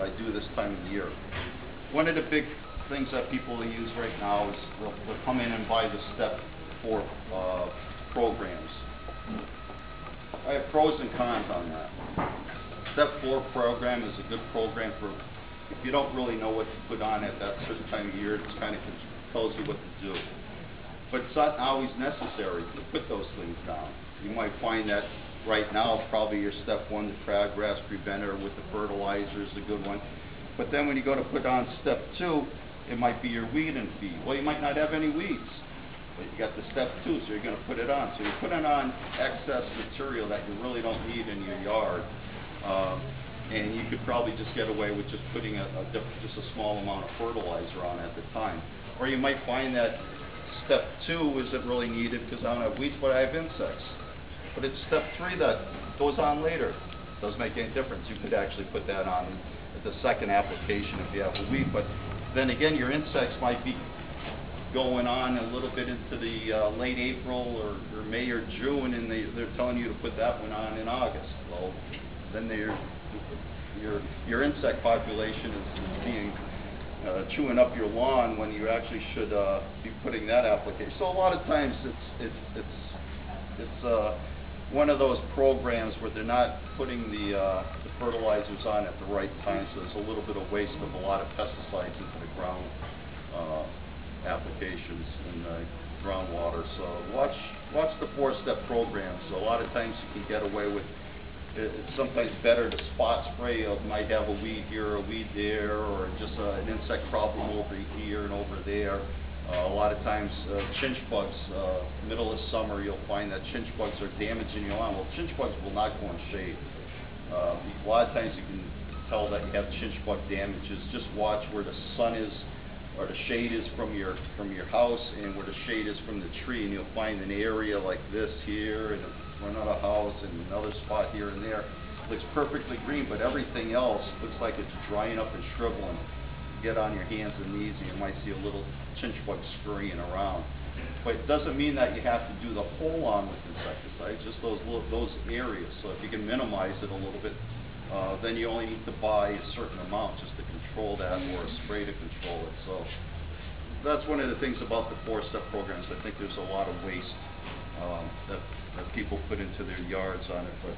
I do this time of year. One of the big things that people use right now is they'll, they'll come in and buy the step four, uh, programs. I have pros and cons on that. Step four program is a good program for, if you don't really know what to put on at that certain time of year, it kind of tells you what to do. But it's not always necessary to put those things down. You might find that right now, probably your step one, the crabgrass preventer with the fertilizer is a good one. But then when you go to put on step two, it might be your weed and feed. Well, you might not have any weeds, but you got the step two, so you're gonna put it on. So you're putting on excess material that you really don't need in your yard. Um, and you could probably just get away with just putting a, a just a small amount of fertilizer on at the time. Or you might find that step two isn't really needed because I don't have weeds, but I have insects. But it's step three that goes on later. Doesn't make any difference. You could actually put that on the second application if you have a weed. But then again, your insects might be going on a little bit into the uh, late April or, or May or June, and they, they're telling you to put that one on in August. Well, then your, your insect population is, is being, uh, chewing up your lawn when you actually should, uh, be putting that application. So a lot of times it's, it's, it's, it's, uh, one of those programs where they're not putting the, uh, the fertilizers on at the right time, so there's a little bit of waste of a lot of pesticides into the ground, uh, applications in the groundwater. So watch, watch the four-step programs. A lot of times you can get away with, it, it's sometimes better to spot spray. You might have a weed here, a weed there, or just uh, an insect problem over here and over there. Uh, a lot of times, uh, chinch bugs, uh, middle of summer, you'll find that chinch bugs are damaging your lawn. Well, chinch bugs will not go in shade. Uh, a lot of times you can tell that you have chinch bug damages. Just watch where the sun is or the shade is from your from your house and where the shade is from the tree, and you'll find an area like this here and front of the house and another spot here and there looks perfectly green, but everything else looks like it's drying up and shriveling. Get on your hands and knees, and you might see a little chinch bug scurrying around. But it doesn't mean that you have to do the whole lawn with insecticides, just those little, those areas. So if you can minimize it a little bit, uh, then you only need to buy a certain amount just to control that or a spray to control it. So that's one of the things about the four-step programs. I think there's a lot of waste um, that, that people put into their yards on it, but